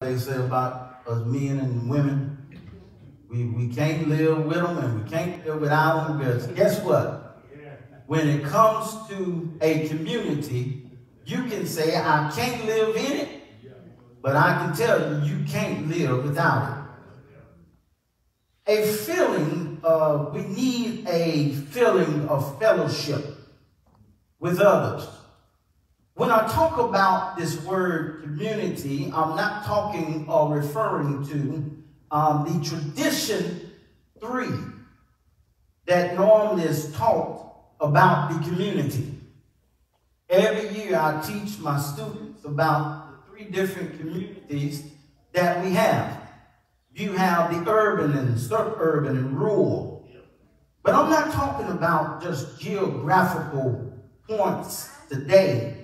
they say about us men and women. We, we can't live with them and we can't live without them because guess what? When it comes to a community, you can say, I can't live in it, but I can tell you, you can't live without it. A feeling, uh, we need a feeling of fellowship with others. When I talk about this word community, I'm not talking or referring to um, the tradition three that normally is taught about the community. Every year I teach my students about the three different communities that we have. You have the urban and suburban and rural. But I'm not talking about just geographical points today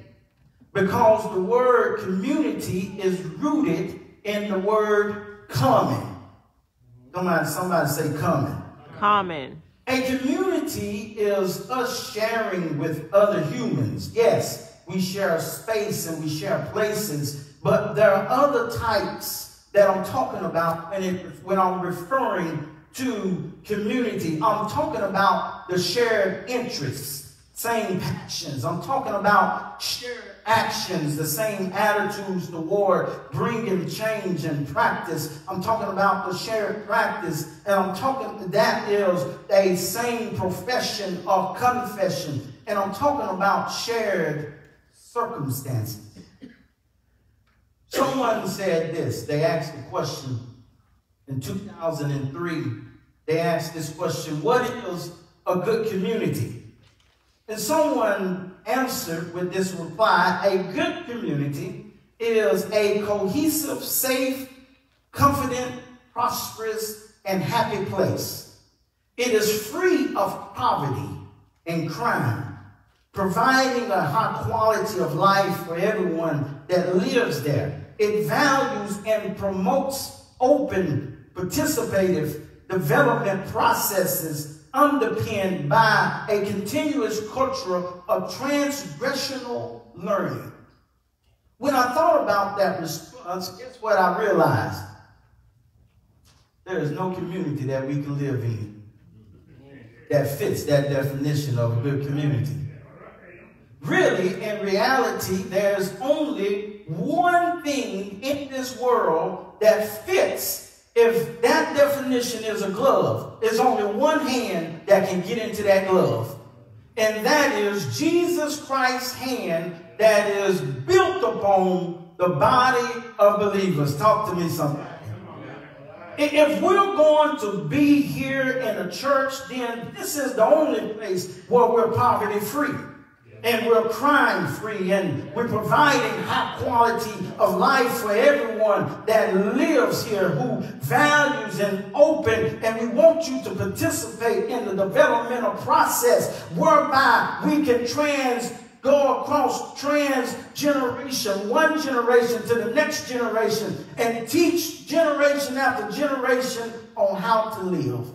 because the word community is rooted in the word common. Somebody, somebody say common. Common. A community is us sharing with other humans. Yes, we share space and we share places, but there are other types that I'm talking about when, it, when I'm referring to community. I'm talking about the shared interests, same passions. I'm talking about shared actions, the same attitudes toward bringing change and practice. I'm talking about the shared practice, and I'm talking that is a same profession or confession, and I'm talking about shared circumstances. Someone said this. They asked a question in 2003. They asked this question What is a good community? And someone answered with this reply, a good community is a cohesive, safe, confident, prosperous, and happy place. It is free of poverty and crime, providing a high quality of life for everyone that lives there. It values and promotes open, participative development processes underpinned by a continuous culture of transgenerational learning. When I thought about that response, guess what I realized? There is no community that we can live in that fits that definition of a good community. Really, in reality, there's only one thing in this world that fits if that definition is a glove, there's only one hand that can get into that glove. And that is Jesus Christ's hand that is built upon the body of believers. Talk to me something. If we're going to be here in a church, then this is the only place where we're poverty free and we're crime free and we're providing high quality of life for everyone that lives here who values and open. And we want you to participate in the developmental process whereby we can trans go across trans generation one generation to the next generation and teach generation after generation on how to live.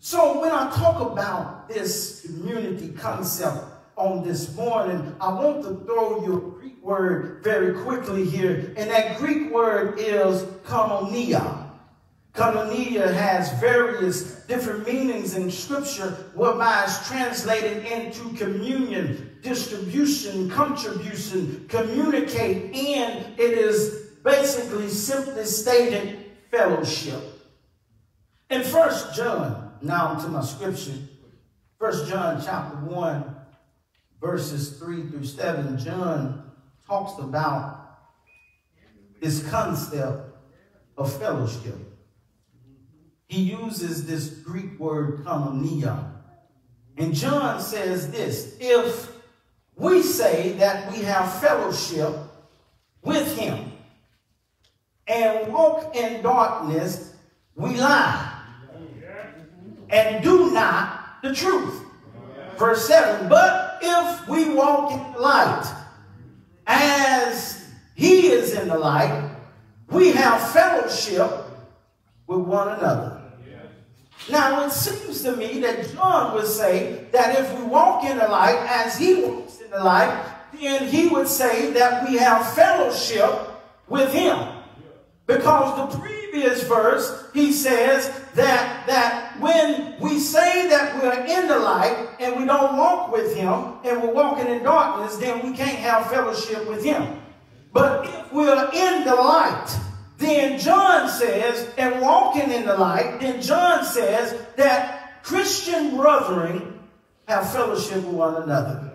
So when i talk about this community concept on this morning, I want to throw you a Greek word very quickly here. And that Greek word is koinonia. Koinonia has various different meanings in scripture, whereby it's translated into communion, distribution, contribution, communicate, and it is basically simply stated fellowship. In First John, now to my scripture, First John chapter 1, verses 3 through 7, John talks about this concept of fellowship. He uses this Greek word koinonia. And John says this, if we say that we have fellowship with him and walk in darkness, we lie and do not the truth. Verse 7, but if we walk in light as he is in the light, we have fellowship with one another. Now, it seems to me that John would say that if we walk in the light as he walks in the light, then he would say that we have fellowship with him. Because the previous verse, he says that, that when we say that we're in the light and we don't walk with him and we're walking in darkness, then we can't have fellowship with him. But if we're in the light, then John says, and walking in the light, then John says that Christian brethren have fellowship with one another.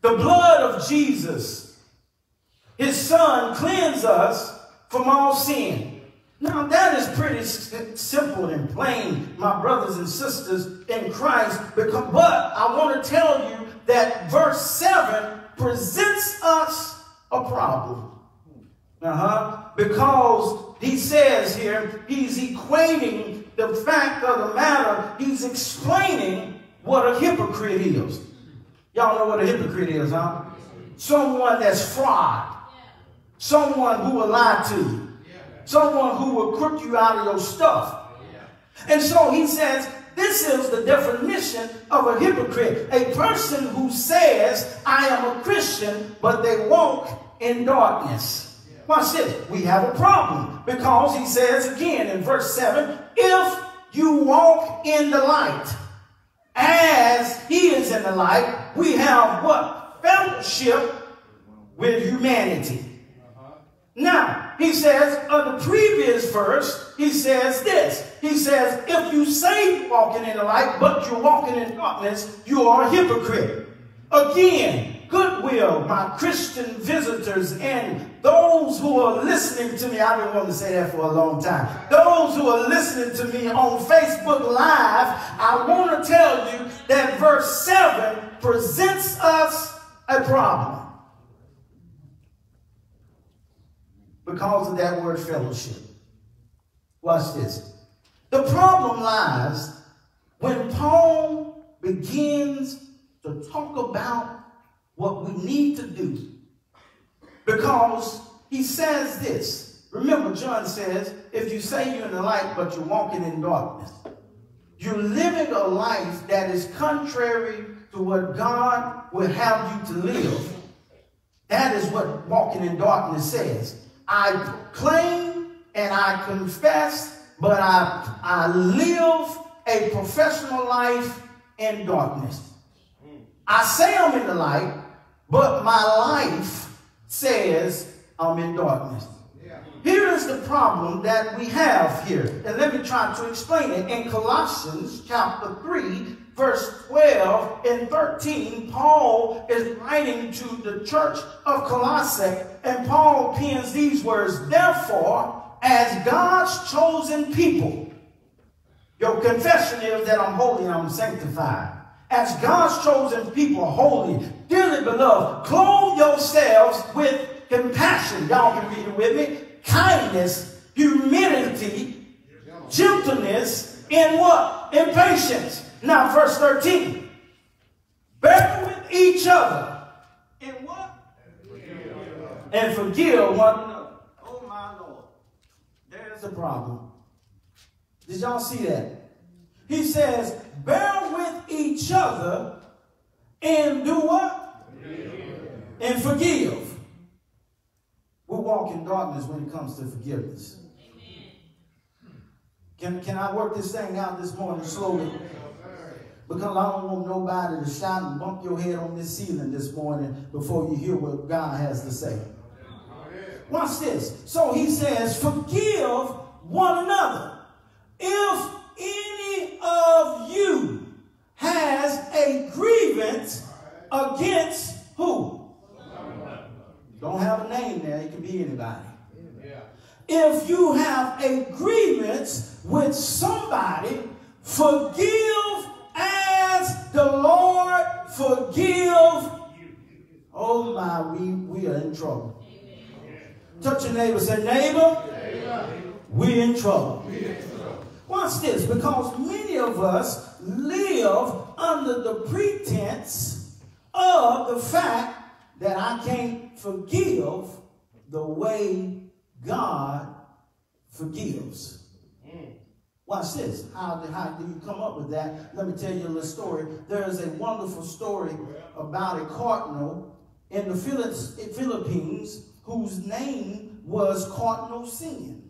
The blood of Jesus, his son, cleanse us from all sin. Now that is pretty simple and plain, my brothers and sisters in Christ. But I want to tell you that verse 7 presents us a problem. Uh-huh. Because he says here, he's equating the fact of the matter, he's explaining what a hypocrite is. Y'all know what a hypocrite is, huh? Someone that's fraud. Someone who will lie to you. Someone who will crook you out of your stuff. And so he says, this is the definition of a hypocrite. A person who says, I am a Christian, but they walk in darkness. Watch this. We have a problem because he says again in verse 7, if you walk in the light as he is in the light, we have what? Fellowship with humanity. Now, he says, on the previous verse, he says this. He says, if you say walking in the light, but you're walking in darkness, you are a hypocrite. Again, goodwill, my Christian visitors, and those who are listening to me. I've been wanting to say that for a long time. Those who are listening to me on Facebook Live, I want to tell you that verse 7 presents us a problem. Because of that word fellowship. Watch this. The problem lies when Paul begins to talk about what we need to do. Because he says this. Remember, John says, if you say you're in the light, but you're walking in darkness, you're living a life that is contrary to what God would have you to live. That is what walking in darkness says. I claim and I confess, but I, I live a professional life in darkness. I say I'm in the light, but my life says I'm in darkness. Here is the problem that we have here. And let me try to explain it. In Colossians chapter 3, verse 12 and 13, Paul is writing to the church of Colossae, and Paul pens these words, Therefore, as God's chosen people, your confession is that I'm holy and I'm sanctified. As God's chosen people, holy, dearly beloved, clothe yourselves with compassion. Y'all can read it with me. Kindness, humility, gentleness, and what? In patience now, verse 13. Bear with each other in what? And forgive one another. Oh, my Lord. There's a problem. Did y'all see that? He says, bear with each other and do what? Forgive. And forgive. We walk in darkness when it comes to forgiveness. Can, can I work this thing out this morning slowly? Because I don't want nobody to shout and bump your head on this ceiling this morning before you hear what God has to say. Watch this. So he says, forgive one another. If any of you has a grievance against who? Don't have a name there. It can be anybody. If you have a grievance with somebody, forgive the Lord forgive. You. Oh my, we, we are in trouble. Touch your neighbor, say, neighbor, we're in trouble. Watch this, because many of us live under the pretense of the fact that I can't forgive the way God forgives. Mm. Watch this. How, how do you come up with that? Let me tell you a little story. There is a wonderful story about a cardinal in the Philippines whose name was cardinal sin.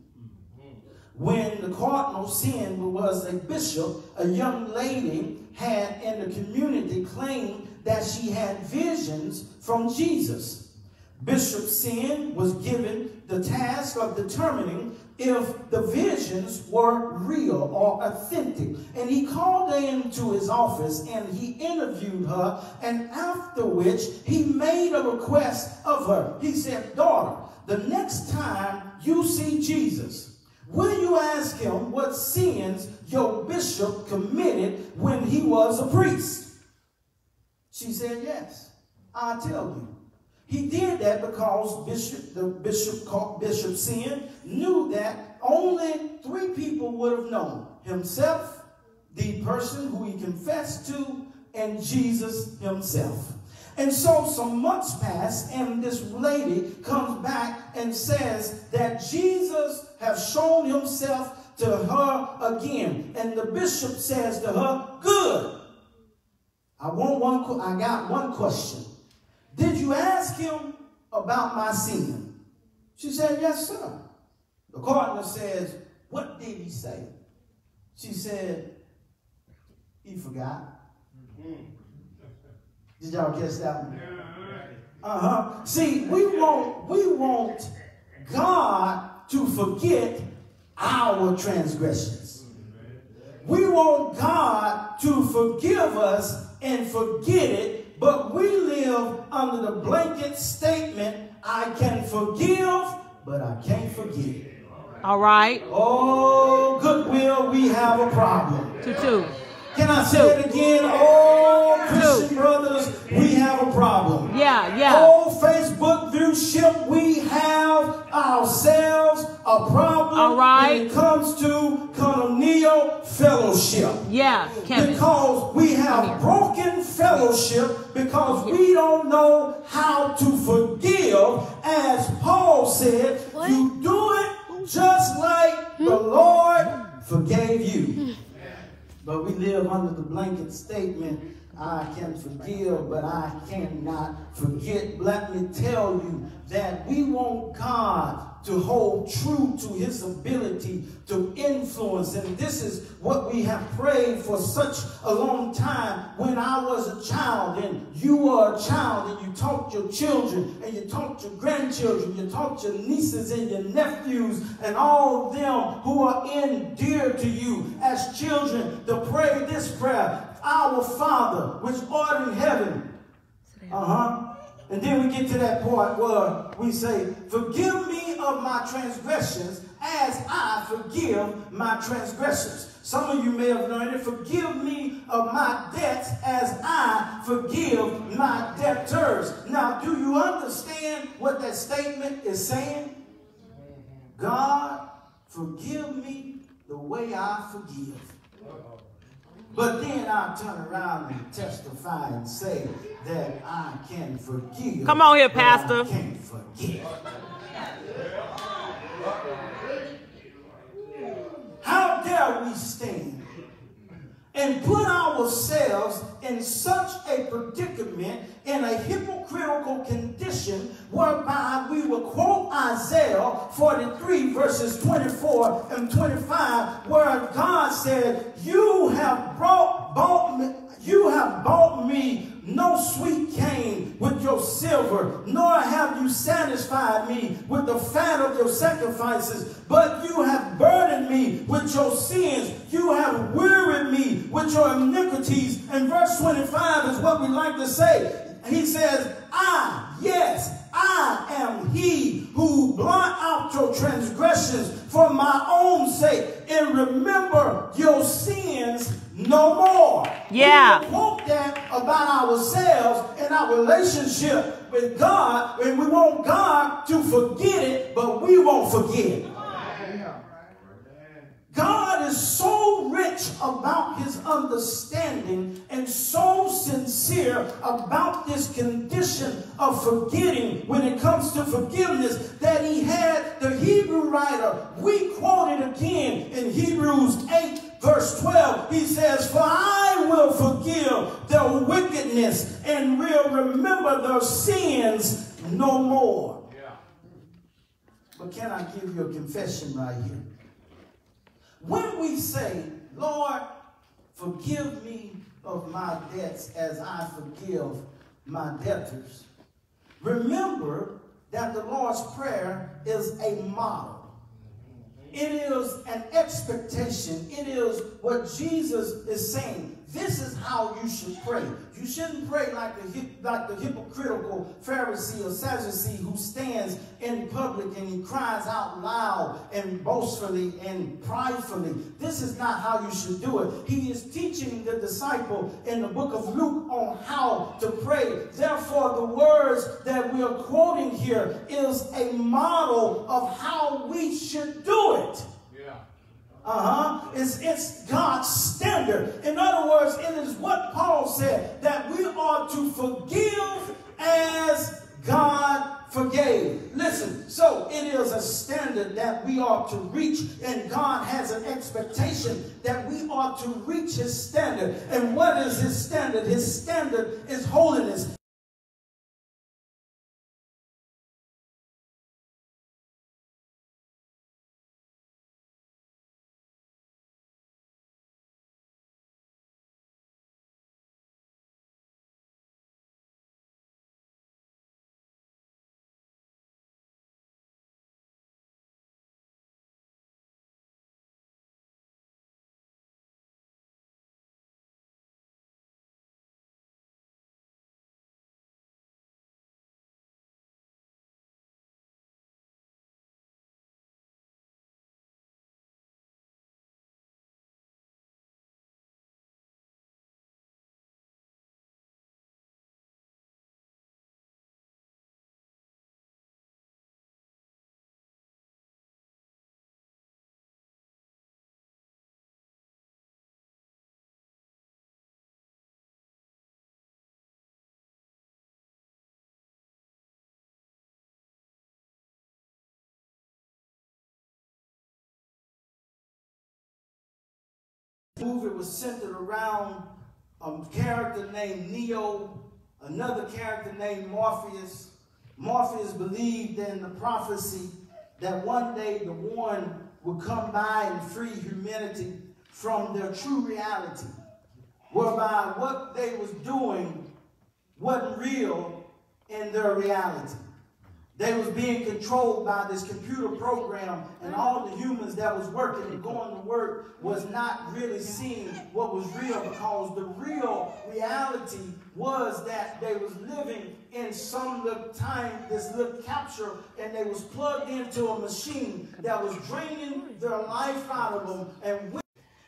When the cardinal sin was a bishop, a young lady had in the community claimed that she had visions from Jesus. Bishop Sin was given the task of determining if the visions were real or authentic. And he called her into his office and he interviewed her. And after which he made a request of her. He said, Daughter, the next time you see Jesus, will you ask him what sins your bishop committed when he was a priest? She said, Yes, I'll tell you. He did that because Bishop, the Bishop Bishop Sin knew that only three people would have known. Himself, the person who he confessed to, and Jesus himself. And so some months pass, and this lady comes back and says that Jesus has shown himself to her again. And the bishop says to her, Good. I want one I got one question. Did you ask him about my sin? She said, Yes, sir. The cardinal says, What did he say? She said, He forgot. Did y'all catch that one? Uh-huh. See, we want we want God to forget our transgressions. We want God to forgive us and forget it but we live under the blanket statement, I can forgive, but I can't forget. All right. Oh, goodwill, we have a problem. Two, two. Can I say it again? Oh, Christian brothers, we have a problem. Yeah, yeah. Oh, Facebook viewership, we have ourselves a problem All right. when it comes to Koinonia fellowship. Yeah, Kevin. Because we have broken fellowship because we don't know how to forgive. As Paul said, what? you do it just like the Lord forgave you. Hmm. But we live under the blanket statement, I can forgive, but I cannot forget. Let me tell you that we want God to hold true to his ability to influence. And this is what we have prayed for such a long time. When I was a child and you were a child and you taught your children and you taught your grandchildren, you taught your nieces and your nephews and all them who are in dear to you as children to pray this prayer. Our Father, which art in heaven. Uh-huh. And then we get to that part where we say, Forgive me of my transgressions as I forgive my transgressors. Some of you may have learned it. Forgive me of my debts as I forgive my debtors. Now, do you understand what that statement is saying? God, forgive me the way I forgive. But then I'll turn around and testify and say that I can forgive. Come on here, Pastor. I can't forget. How dare we stand and put ourselves in such a predicament, in a hypocritical condition, whereby we will quote Isaiah 43, verses 24 and 25, where God said, You have brought, bought me, you have bought me no sweet cane with your silver, nor have you satisfied me with the fat of your sacrifices, but you have burdened me with your sins. You have wearied me with your iniquities. And verse 25 is what we like to say. He says, I, yes, I am he who blot out your transgressions for my own sake and remember your sins no more. Yeah. We quote that about ourselves and our relationship with God, and we want God to forget it, but we won't forget. God is so rich about his understanding and so sincere about this condition of forgetting when it comes to forgiveness that he had the Hebrew writer, we quote it again in Hebrews 8 verse 12, he says, For I will forgive their wickedness and will remember their sins no more. Yeah. But can I give you a confession right here? When we say, Lord, forgive me of my debts as I forgive my debtors, remember that the Lord's Prayer is a model. It is an expectation. It is what Jesus is saying. This is how you should pray. You shouldn't pray like the, like the hypocritical Pharisee or Sadducee who stands in public and he cries out loud and boastfully and pridefully. This is not how you should do it. He is teaching the disciple in the book of Luke on how to pray. Therefore, the words that we are quoting here is a model of how we should do it. Uh-huh. It's, it's God's standard. In other words, it is what Paul said, that we are to forgive as God forgave. Listen, so it is a standard that we are to reach, and God has an expectation that we are to reach his standard. And what is his standard? His standard is holiness. Movie was centered around a character named Neo, another character named Morpheus. Morpheus believed in the prophecy that one day the one would come by and free humanity from their true reality, whereby what they was doing wasn't real in their reality. They was being controlled by this computer program, and all the humans that was working and going to work was not really seeing what was real because the real reality was that they was living in some little time, this little capture, and they was plugged into a machine that was draining their life out of them. And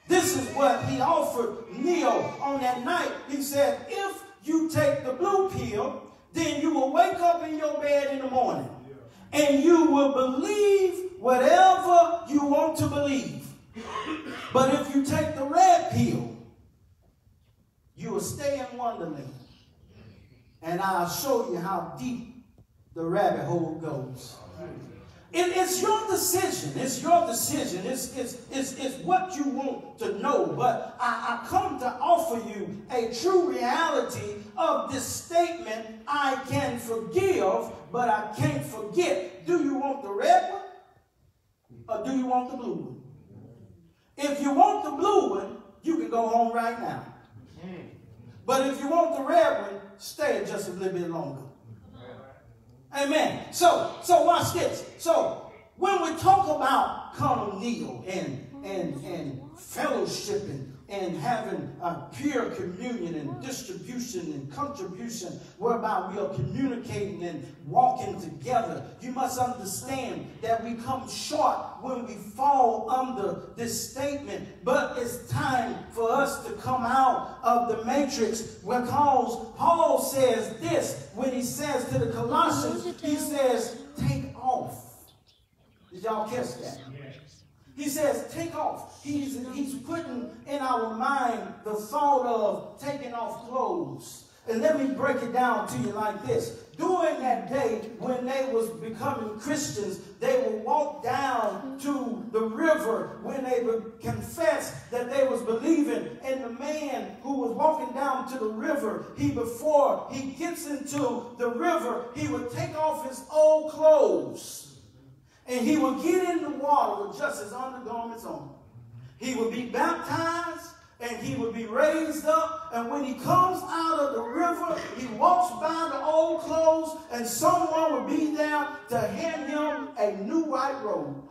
this is what he offered Neo on that night. He said, if you take the blue pill, then you will wake up in your bed in the morning and you will believe whatever you want to believe. But if you take the red pill, you will stay in Wonderland. And I'll show you how deep the rabbit hole goes. It, it's your decision. It's your decision. It's, it's, it's, it's what you want to know. But I, I come to offer you a true reality of this statement I can forgive, but I can't forget. Do you want the red one? Or do you want the blue one? If you want the blue one, you can go home right now. Mm-hmm. But if you want the red one, stay just a little bit longer. Amen. So, so watch this. So, when we talk about koinonia and and and fellowshipping and having a pure communion and distribution and contribution whereby we are communicating and walking together. You must understand that we come short when we fall under this statement, but it's time for us to come out of the matrix because Paul says this when he says to the Colossians, he says, take off. Did y'all catch that? He says, take off. He's, he's putting in our mind the thought of taking off clothes. And let me break it down to you like this. During that day when they was becoming Christians, they would walk down to the river when they would confess that they was believing. And the man who was walking down to the river, he before he gets into the river, he would take off his old clothes And he would get in the water with just his undergarments on. He would be baptized and he would be raised up. And when he comes out of the river, he walks by the old clothes, and someone would be there to hand him a new white robe.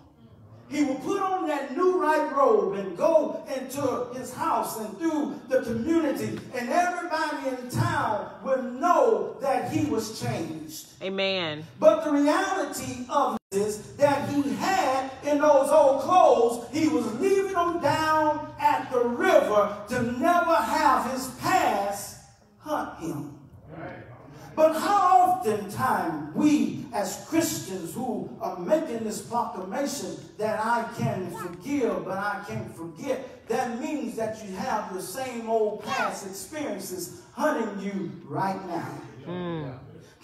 He will put on that new white robe and go into his house and through the community, and everybody in town will know that he was changed. Amen. But the reality of this that he had in those old clothes, he was leaving them down at the river to never have his past hunt him. But how oftentimes we as Christians who are making this proclamation that I can forgive but I can't forget, that means that you have the same old past experiences hunting you right now. Hmm.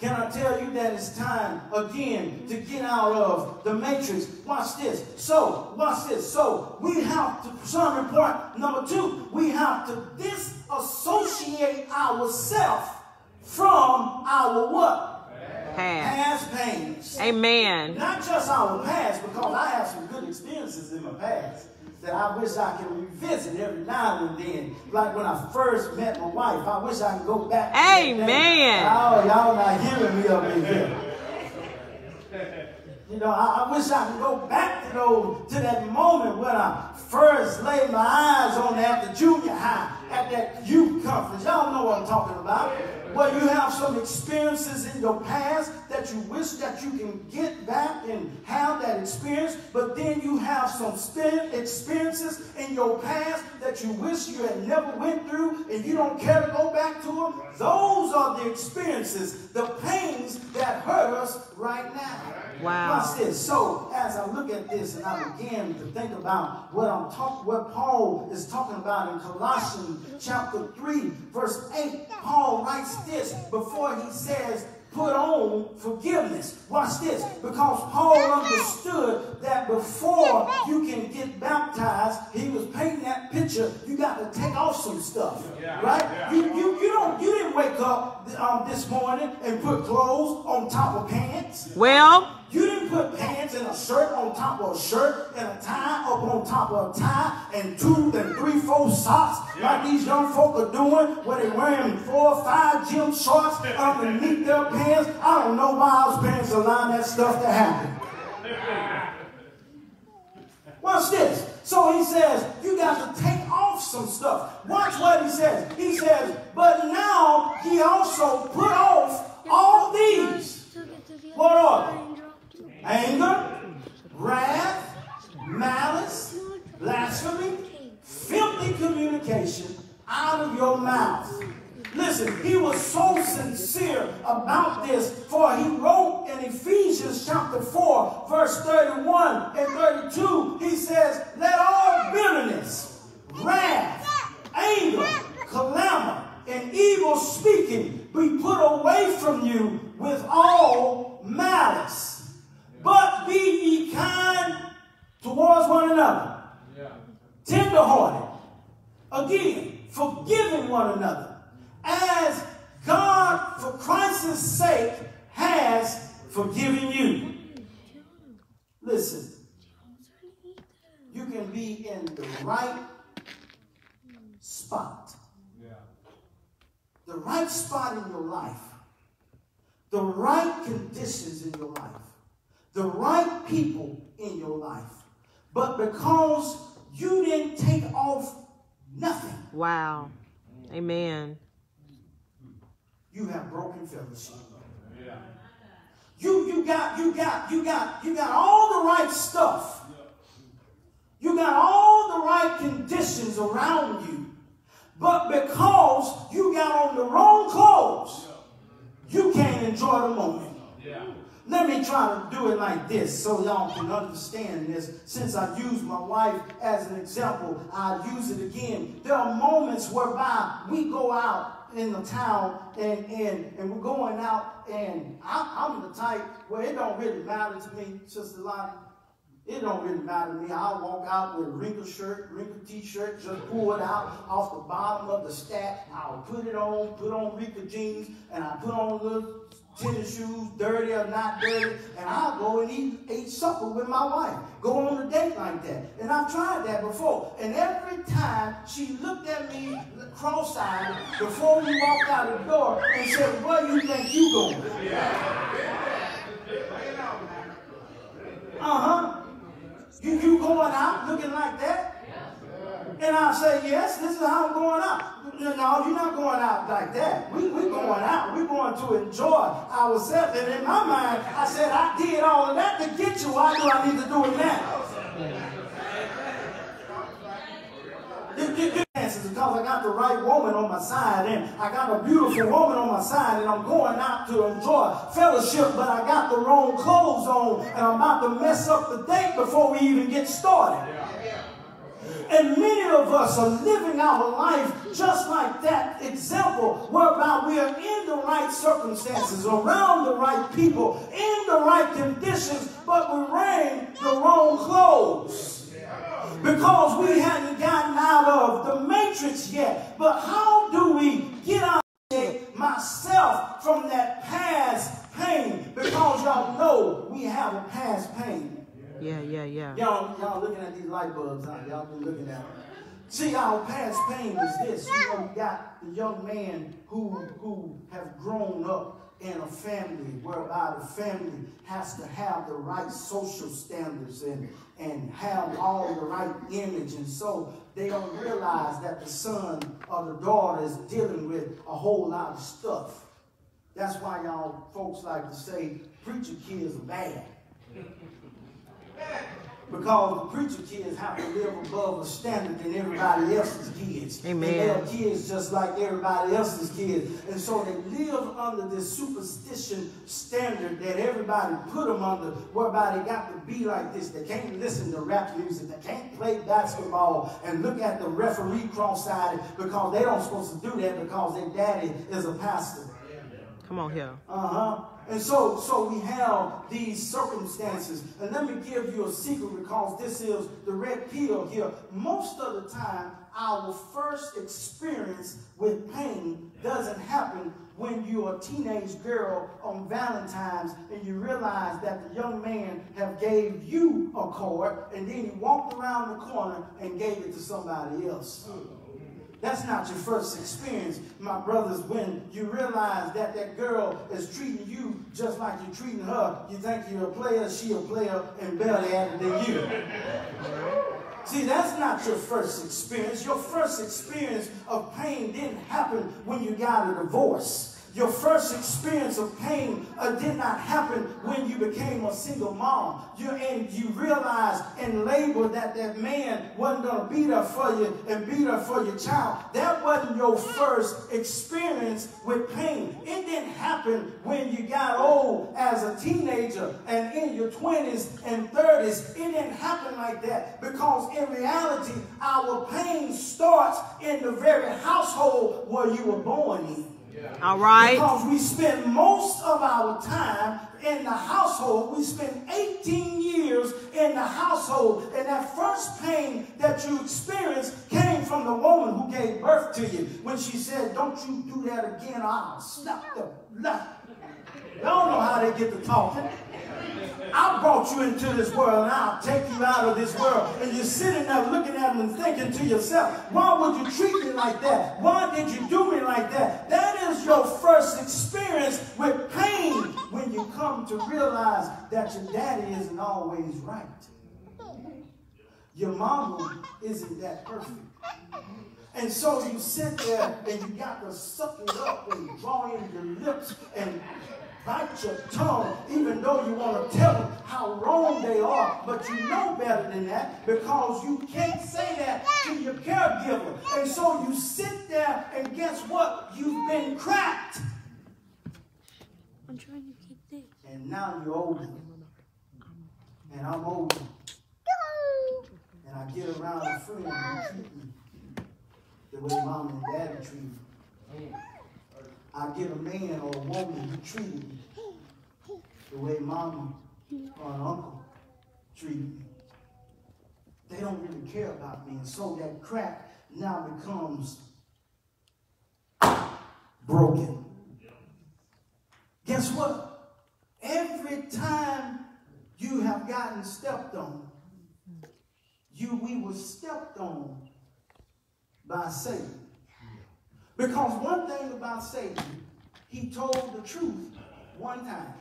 Can I tell you that it's time again to get out of the matrix? Watch this. So, watch this. So, we have to, summary point number two, we have to disassociate ourselves from our what? Past. Past pains. Amen. Not just our past, because I have some good experiences in my past that I wish I could revisit every now and then. Like when I first met my wife, I wish I could go back. Amen. Oh, y'all not hearing me up in here. You know, I, I wish I could go back to those to that moment when I first laid my eyes on that at the junior high at that youth conference. Y'all know what I'm talking about. Where you have some experiences in your past that you wish that you can get back and have that experience, but then you have some experiences in your past that you wish you had never went through and you don't care to go back to them. Those are the experiences, the pains that hurt us right now. Wow. Watch this. So as I look at this and I begin to think about what I'm talking, what Paul is talking about in Colossians chapter 3, verse 8, Paul writes this before he says, put on forgiveness. Watch this. Because Paul understood that before you can get baptized, he was painting that picture. You got to take off some stuff. Right? You, you, you don't you didn't wake up um, this morning and put clothes on top of pants. Well, You didn't put pants and a shirt on top of a shirt and a tie up on top of a tie and two and three, four socks like these young folk are doing where they wearing four or five gym shorts underneath their pants. I don't know why I was parents allowing that stuff to happen. Watch this. So he says, you got to take off some stuff. Watch what he says. He says, but now he also put off all these. What are? Anger, wrath, malice, blasphemy, filthy communication out of your mouth. Listen, he was so sincere about this, for he wrote in Ephesians chapter 4, verse 31 and 32, he says, Let all bitterness, wrath, anger, clamor, and evil speaking be put away from you with all malice. But be ye kind towards one another, tenderhearted, again, forgiving one another, as God, for Christ's sake, has forgiven you. Listen, you can be in the right spot, the right spot in your life, the right conditions in your life, the right people in your life, but because you didn't take off nothing, wow. Amen. you have broken fellowship. Yeah. You you got you got you got you got all the right stuff. You got all the right conditions around you. But because you got on the wrong clothes, you can't enjoy the moment. Let me try to do it like this so y'all can understand this. Since I used my wife as an example, I'll use it again. There are moments whereby we go out in the town and, and, and we're going out and I, I'm the type where it don't really matter to me, Sister Lottie. It don't really matter to me. I'll walk out with a wrinkled shirt, wrinkled t-shirt, just pull it out off the bottom of the stack. I'll put it on, put on wrinkled jeans, and I put on a little tennis shoes, dirty or not dirty, and I'll go and eat, eat supper with my wife. Go on a date like that. And I've tried that before. And every time she looked at me cross-eyed before we walked out the door and said, where you think you going? Uh-huh. You, you going out looking like that? And I say, yes, this is how I'm going out. No, you're not going out like that. We, we're going out. We're going to enjoy ourselves. And in my mind, I said, I did all of that to get you. Why do I need to do it now? Because I got the right woman on my side and I got a beautiful woman on my side and I'm going out to enjoy fellowship, but I got the wrong clothes on and I'm about to mess up the date before we even get started. And many of us are living our life just like that example, whereby we are in the right circumstances, around the right people, in the right conditions, but we're wearing the wrong clothes. Because we hadn't gotten out of the matrix yet. But how do we get out myself from that past pain? Because y'all know we have a past pain. Yeah, yeah, yeah. Y'all, y'all looking at these light bulbs, huh? Y'all been looking at them. See, our past pain is this. You know, we got the young man who, who have grown up in a family whereby the family has to have the right social standards and, and have all the right image. And so they don't realize that the son or the daughter is dealing with a whole lot of stuff. That's why y'all folks like to say preacher kids are bad. Because the preacher kids have to live above a standard than everybody else's kids. Amen. And they're kids just like everybody else's kids. And so they live under this superstition standard that everybody put them under, whereby they got to be like this. They can't listen to rap music. They can't play basketball and look at the referee cross-eyed because they don't supposed to do that because their daddy is a pastor. Come on here. Uh-huh. And so, so we have these circumstances. And let me give you a secret because this is the red pill here. Most of the time, our first experience with pain doesn't happen when you're a teenage girl on Valentine's and you realize that the young man have gave you a card and then he walked around the corner and gave it to somebody else. Mm. That's not your first experience, my brothers, when you realize that that girl is treating you just like you're treating her. You think you're a player, she a player, and better at it than you. See, that's not your first experience. Your first experience of pain didn't happen when you got a divorce. Your first experience of pain uh, did not happen when you became a single mom. You and you realized and labeled that that man wasn't going to be there for you and be there for your child. That wasn't your first experience with pain. It didn't happen when you got old as a teenager and in your 20s and 30s. It didn't happen like that because in reality, our pain starts in the very household where you were born in. All right. Because we spend most of our time in the household. We spend 18 years in the household. And that first pain that you experienced came from the woman who gave birth to you when she said, Don't you do that again, I'll snap the blood. Y'all know how they get to talking. I brought you into this world and I'll take you out of this world. And you're sitting there looking at them and thinking to yourself, why would you treat me like that? Why did you do me like that? That is your first experience with pain when you come to realize that your daddy isn't always right. Your mama isn't that perfect. And so you sit there and you got to suck it up and draw in your lips and bite your tongue, even though you want to tell them how wrong they are. But you know better than that because you can't say that to your caregiver. And so you sit there, and guess what? You've been cracked. I'm trying to keep this. And now you're older. And I'm older. And I get around a friend who treat me the way mom and dad treat me. I get a man or a woman who treated me the way mama or an uncle treated me. They don't really care about me. And so that crack now becomes broken. Guess what? Every time you have gotten stepped on, you we were stepped on by Satan. Because one thing about Satan, he told the truth one time.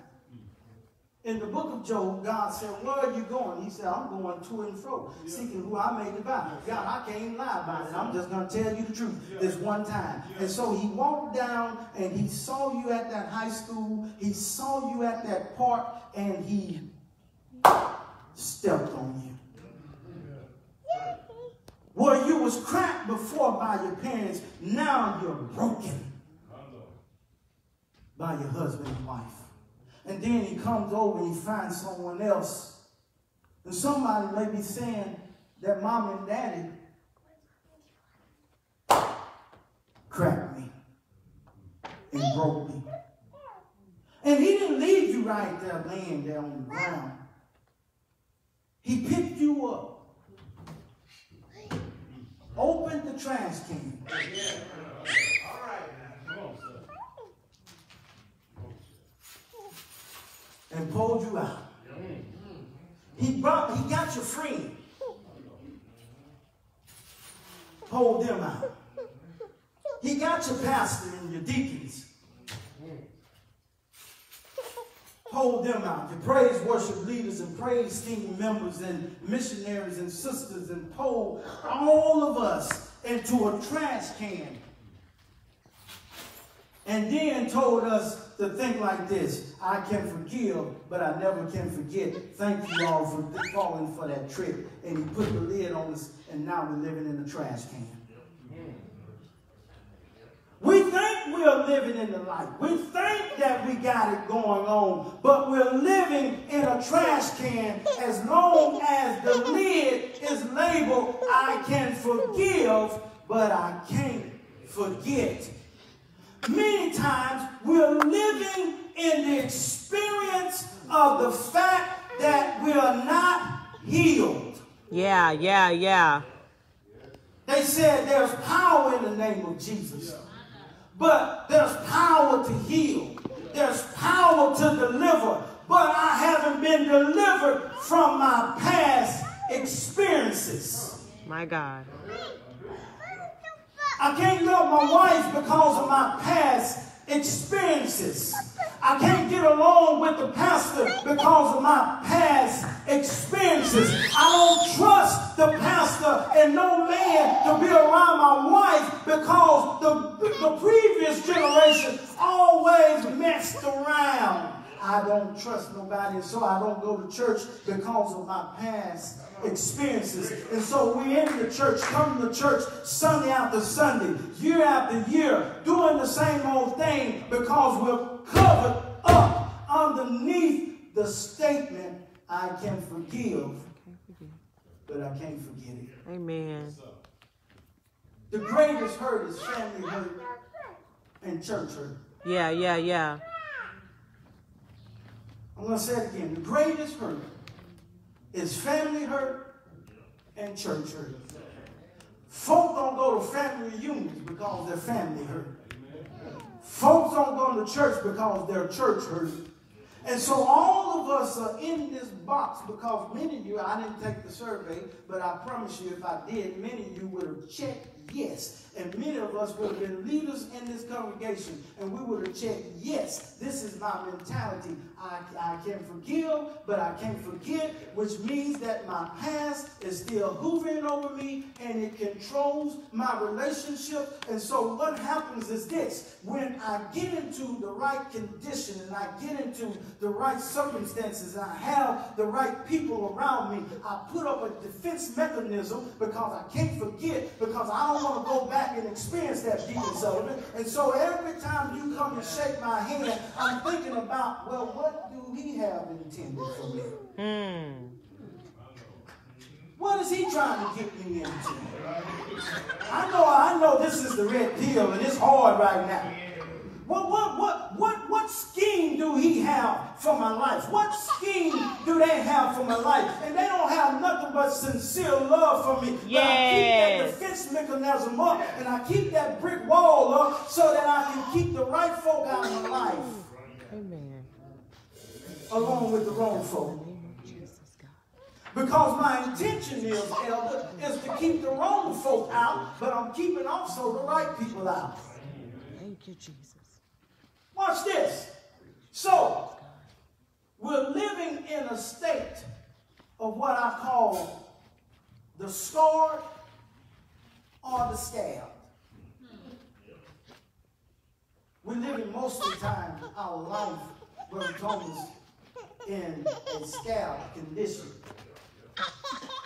In the book of Job, God said, Where are you going? He said, I'm going to and fro, seeking who I may devour. God, I can't lie about it. I'm just going to tell you the truth this one time. And so he walked down and he saw you at that high school. He saw you at that park and he stepped on you. Where you was cracked before by your parents, now you're broken by your husband and wife. And then he comes over and he finds someone else. And somebody may be saying that mom and daddy cracked me and broke me. And he didn't leave you right there laying there on the ground. He picked you up, opened the trash can, and pulled you out. He brought, he got your friend, pulled them out. He got your pastor and your deacons, pulled them out. Your praise worship leaders and praise team members and missionaries and sisters and pulled all of us into a trash can. And then told us to think like this I can forgive, but I never can forget. Thank you all for falling for that trick. And he put the lid on us, and now we're living in a trash can. We think we're living in the light. We think that we got it going on, but we're living in a trash can as long as the lid is labeled, I can forgive, but I can't forget. Many times we're living in the experience of the fact that we are not healed. Yeah, yeah, yeah. They said there's power in the name of Jesus. But there's power to heal. There's power to deliver. But I haven't been delivered from my past experiences. My God. I can't love my wife because of my past experiences. I can't get along with the pastor because of my past experiences. I don't trust the pastor and no man to be around my wife because the, the previous generation always messed around. I don't trust nobody, and so I don't go to church because of my past experiences. And so we're in the church, coming to church Sunday after Sunday, year after year, doing the same old thing because we're covered up underneath the statement, I can forgive, but I can't forget it. Amen. The greatest hurt is family hurt and church hurt. Yeah, yeah, yeah. I'm going to say it again. The greatest hurt is family hurt and church hurt. Folk don't go to family reunions because their family hurt. Folks don't go to church because their church hurt. And so all of us are in this box because many of you, I didn't take the survey, but I promise you if I did, many of you would have checked yes. And many of us would have been leaders in this congregation and we would have checked yes. This is my mentality. I, I can forgive, but I can't forget, which means that my past is still hovering over me and it controls my relationship. And so what happens is this when I get into the right condition and I get into the right circumstances and I have the right people around me, I put up a defense mechanism because I can't forget, because I don't want to go back and experience that, Deacon Sullivan. And so every time you come and shake my hand, I'm thinking about, well, what do he have intended for me? Hmm. What is he trying to get me into? I know, I know this is the red pill and it's hard right now. What, what, what, what, what scheme do he have for my life? What scheme do they have for my life? And they don't have nothing but sincere love for me. But I keep that Yes. defense mechanism up and I keep that brick wall up so that I can keep the right folk out of my life. Amen. along with the wrong folk. Jesus, God. Because my intention is, elder, is to keep the wrong folk out, but I'm keeping also the right people out. Thank you, Jesus. Watch this. So, we're living in a state of what I call the scarred or the scabbed. We're living most of the time our life, Brother Thomas, in a scabbed condition.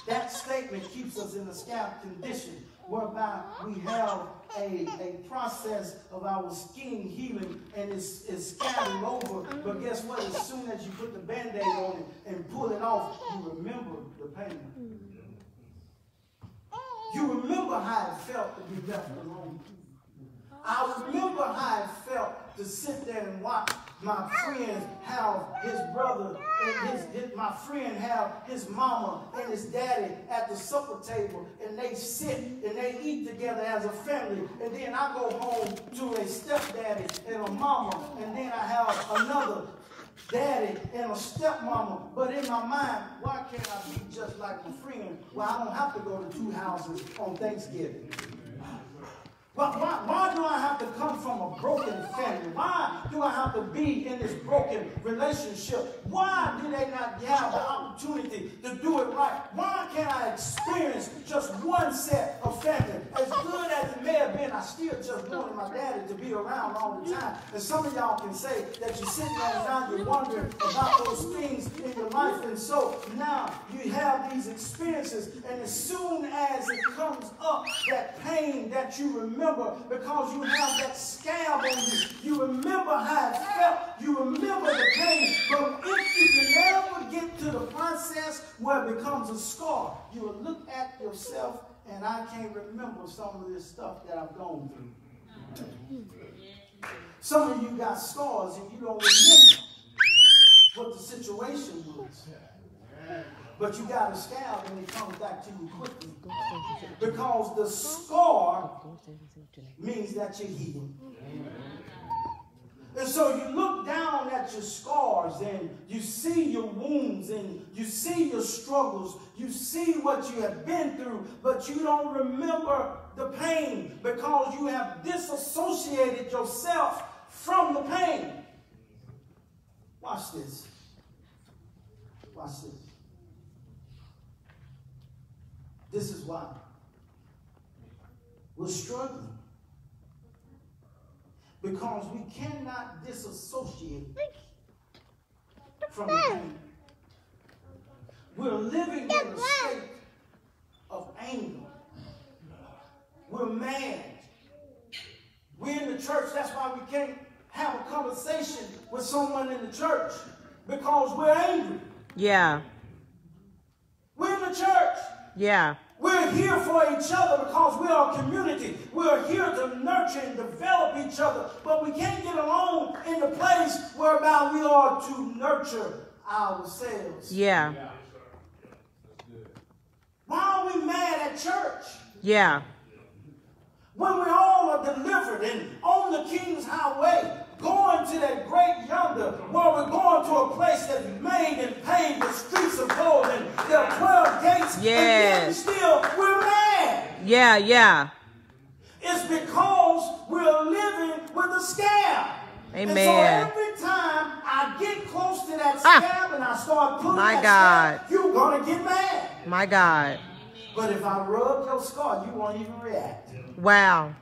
That statement keeps us in a scabbed condition whereby we have a, a process of our skin healing and it's, it's scattering over. But guess what? As soon as you put the band-aid on it and pull it off, you remember the pain. You remember how it felt to be left alone. I remember how it felt to sit there and watch my friend have his brother and his, his my friend have his mama and his daddy at the supper table and they sit and they eat together as a family. And then I go home to a stepdaddy and a mama and then I have another daddy and a stepmama. But in my mind why can't I be just like my friend? Well I don't have to go to two houses on Thanksgiving why, why, why do I have to come from a broken family? Why do I have to be in this broken relationship? Why do they not have the opportunity to do it right? Why can't I experience just one set of family? As good as it may have been, I still just wanted my daddy to be around all the time. And some of y'all can say that you're sitting there and now you're wondering about those things in your life. And so now you have these experiences, and as soon as it comes up, that pain that you remember because you have that scab on you. You remember how it felt. You remember the pain. But if you can ever get to the process where it becomes a scar, you will look at yourself and I can't remember some of this stuff that I've gone through. Some of you got scars and you don't remember what the situation was. But you got a scab and it comes back to you quickly. Because the scar means that you're healed. And so you look down at your scars and you see your wounds and you see your struggles. You see what you have been through, but you don't remember the pain because you have disassociated yourself from the pain. Watch this. Watch this. This is why we're struggling. Because we cannot disassociate from pain. We're living in a state of anger. We're mad. We're in the church. That's why we can't have a conversation with someone in the church because we're angry. Yeah. We're in the church. Yeah. We're here for each other because we are a community. We're here to nurture and develop each other. But we can't get along in the place whereby we are to nurture ourselves. Yeah. Why are we mad at church? Yeah. When we all are delivered and on the King's Highway, going to that great yonder, where we're going to a place that's made and paved with streets of gold and there are 12 gates, and yet still we're mad. Yeah. Yeah. It's because we're living with a scab. And so Amen. every time I get close to that Ah. scab and I start pulling My that God. scab, you're gonna get mad. My God. But if I rub your scar, you won't even react. Wow.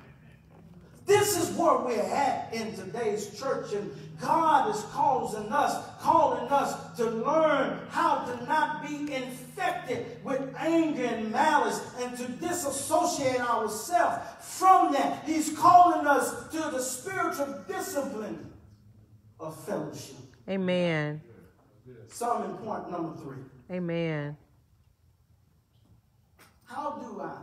This is where we're at in today's church, and God is causing us, calling us to learn how to not be infected with anger and malice and to disassociate ourselves from that. He's calling us to the spiritual discipline of fellowship. Amen. Sermon point number three. Amen. How do I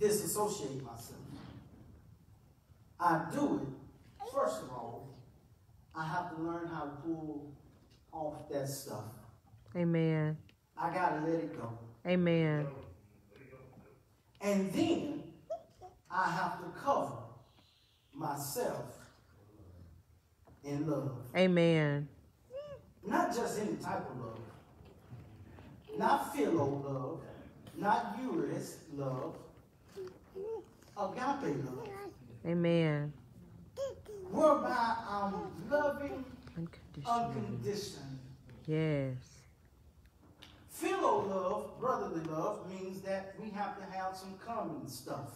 disassociate myself? I do it, first of all, I have to learn how to pull off that stuff. Amen. I gotta let it go. Amen. And then I have to cover myself in love. Amen. Not just any type of love. Not philo love. Not Eros love. Agape love. Amen. Whereby I'm loving Unconditional. unconditionally. Yes. Philo love, brotherly love, means that we have to have some common stuff.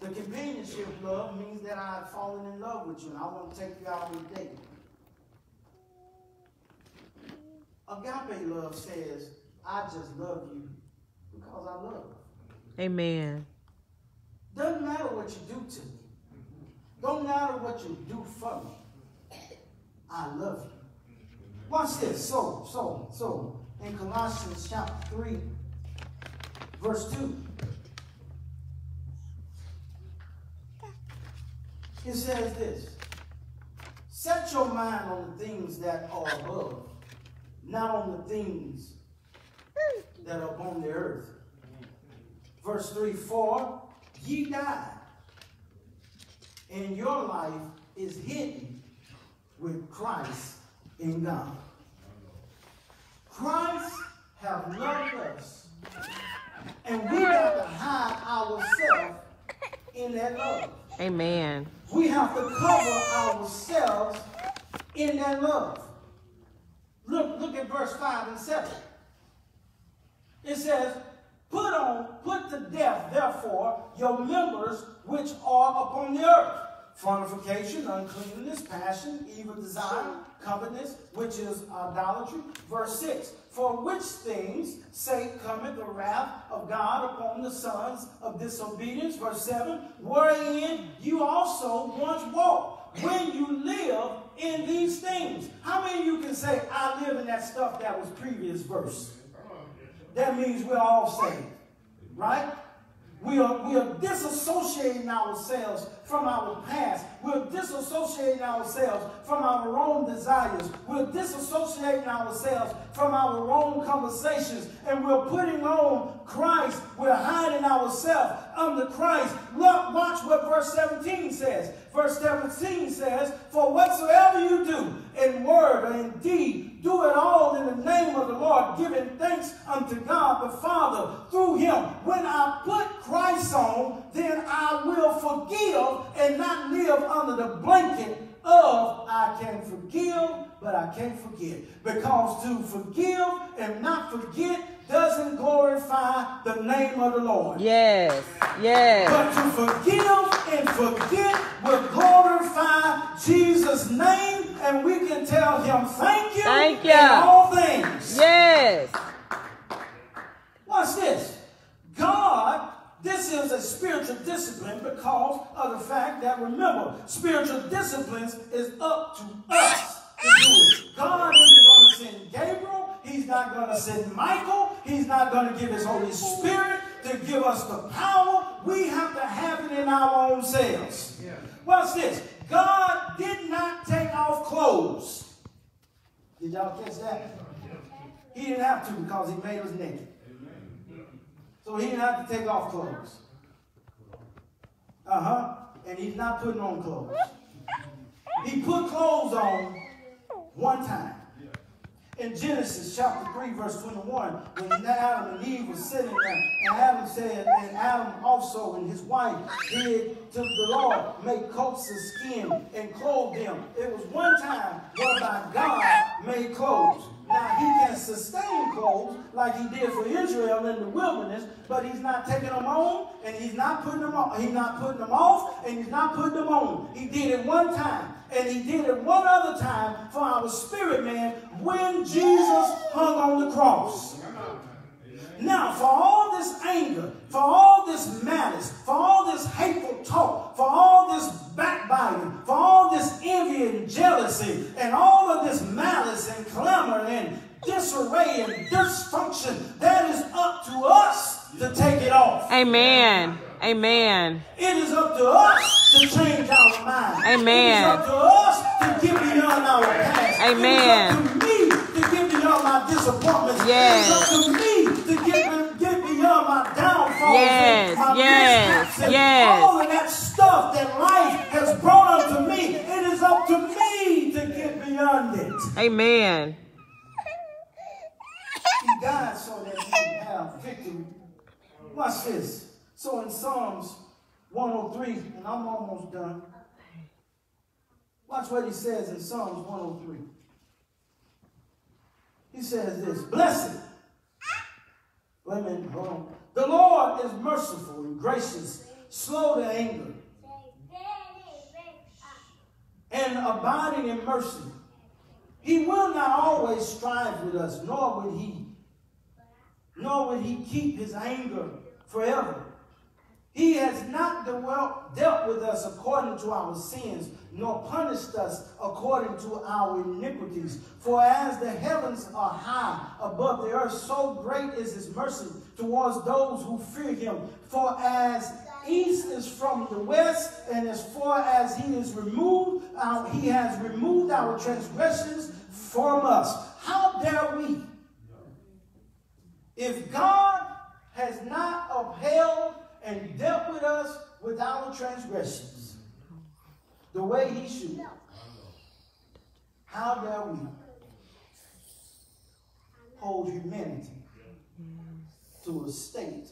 The companionship love means that I've fallen in love with you and I want to take you out on a date. Agape love says, I just love you because I love. Amen. Doesn't matter what you do to me. Don't matter what you do for me. I love you. Watch this. So, so, so, in Colossians chapter 3, verse 2, it says this Set your mind on the things that are above, not on the things that are upon the earth. Verse 3 For ye died, and your life is hidden with Christ in God. Christ have loved us, and we got to hide ourselves in that love. Amen. We have to cover ourselves in that love. Look, look at verse 5 and 7. It says, Put on, put to death, therefore, your members which are upon the earth. Fornication, uncleanness, passion, evil desire, covetousness, which is idolatry. Verse 6 For which things sake cometh the wrath of God upon the sons of disobedience. Verse 7 Wherein you also once walked when you live in these things. How many of you can say, I live in that stuff that was previous verse? That means we're all saved, right? We are, we are disassociating ourselves from our past. We're disassociating ourselves from our own desires. We're disassociating ourselves from our own conversations. And we're putting on Christ. We're hiding ourselves under Christ. Look, watch what verse 17 says. Verse 17 says, For whatsoever you do in word or in deed, do it all in the name of the Lord, giving thanks unto God the Father through him. When I put Christ on, then I will forgive and not live under the blanket of I can forgive, but I can't forget. Because to forgive and not forget doesn't glorify the name of the Lord. Yes. Yes. But to forgive and forget will glorify Jesus' name, and we can tell him thank you Thank in all things. Yes. Watch this. God, this is a spiritual discipline of the fact that, remember, spiritual disciplines is up to us to do it. God isn't going to send Gabriel. He's not going to send Michael. He's not going to give his Holy Spirit to give us the power. We have to have it in our own selves. Watch this. God did not take off clothes. Did y'all catch that? He didn't have to because he made us naked. So he didn't have to take off clothes. Uh huh. And he's not putting on clothes. He put clothes on one time. In Genesis chapter 3, verse 21, when Adam and Eve were sitting there, and Adam said, and Adam also and his wife did to the Lord make coats of skin and clothe them. It was one time whereby God made clothes. Now he can sustain clothes like he did for Israel in the wilderness, but he's not taking them on and he's not putting them on. He's not putting them off and he's not putting them on. He did it one time. And he did it one other time for our spirit man when Jesus hung on the cross. Now, for all this anger, for all this malice, for all this hateful talk, for all this backbiting, for all this envy and jealousy, and all of this malice and clamor and disarray and dysfunction, that is up to us to take it off. Amen. Amen. It is up to us to change our minds. Amen. It is up to us to get beyond our past. Amen. It is up to me to get beyond my disappointments. Yes. It is up to me to get me, get me on my downfalls. Yes, and my yes, and yes. All of that stuff that life has brought unto me, it is up to me to get beyond it. Amen. He died so that you can have victory. Watch this. So in Psalms 103, and I'm almost done. Watch what he says in Psalms 103. He says this, Blessed Wait a minute, hold on. The Lord is merciful and gracious, slow to anger, and abiding in mercy. He will not always strive with us, nor would he, nor would he keep his anger forever. He has not dwelt, dealt with us according to our sins, nor punished us according to our iniquities. For as the heavens are high above the earth, so great is his mercy towards those who fear him. For as east is from the west, and as far as he is removed, uh, he has removed our transgressions from us. How dare we? If God has not upheld and dealt with us with our transgressions the way he should, how dare we hold humanity to a state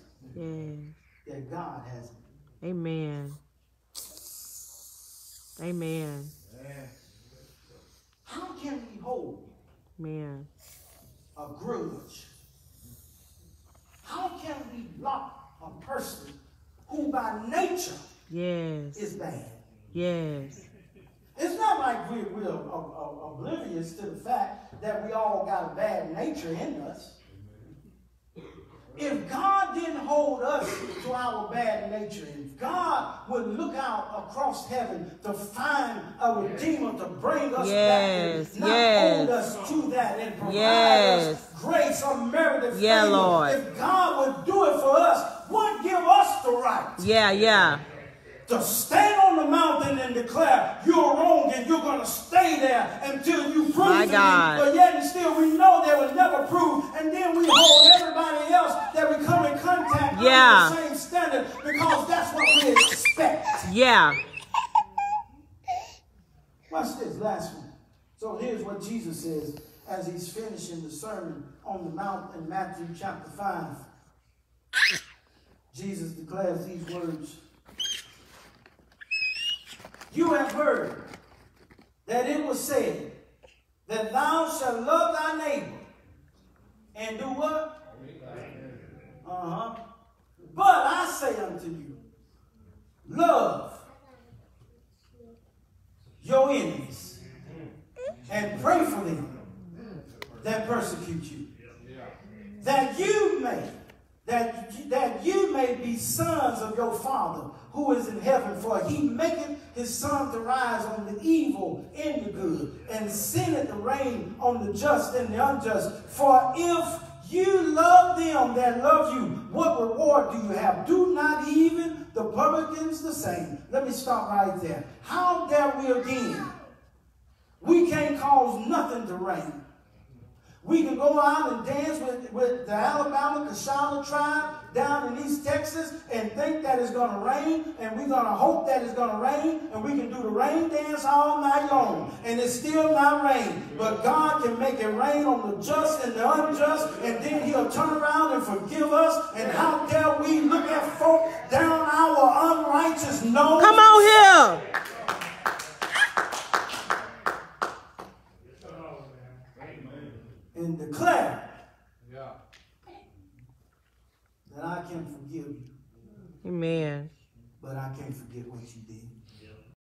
that God has Amen. Amen. How can we hold Man. a grudge? How can we lock a person who by nature Yes. is bad? Yes. It's not like we're, we're o- o- oblivious to the fact that we all got a bad nature in us. If God didn't hold us to our bad nature, if God would look out across heaven to find a redeemer to bring us Yes, back, and not yes. hold us to that and provide Yes. us grace, unmerited Yeah, favor, Lord. if God would do it for us, what give us the right? Yeah, yeah. to stand on the mountain and declare you're wrong and you're going to stay there until you prove My to God. But yet and still we know they will never prove. And then we hold everybody else that we come in contact Yeah. with the same standard because that's what we expect. Yeah. Watch this last one. So here's what Jesus says as he's finishing the sermon on the mount in Matthew chapter 5. Jesus declares these words You have heard that it was said that thou shalt love thy neighbor and do what? Uh huh. But I say unto you, love your enemies and pray for them that persecute you that you may that, that you may be sons of your father who is in heaven. For he maketh his sun to rise on the evil and the good and sendeth the rain on the just and the unjust. For if you love them that love you what reward do you have? Do not even the publicans the same? Let me stop right there. How dare we again? We can't cause nothing to rain we can go out and dance with, with the Alabama Coushatta tribe down in East Texas and think that it's going to rain, and we're going to hope that it's going to rain, and we can do the rain dance all night long, and it's still not rain. But God can make it rain on the just and the unjust, and then He'll turn around and forgive us. And how dare we look at folk down our unrighteous nose? Come on here. And declare that I can forgive you, Amen. but I can't forget what you did.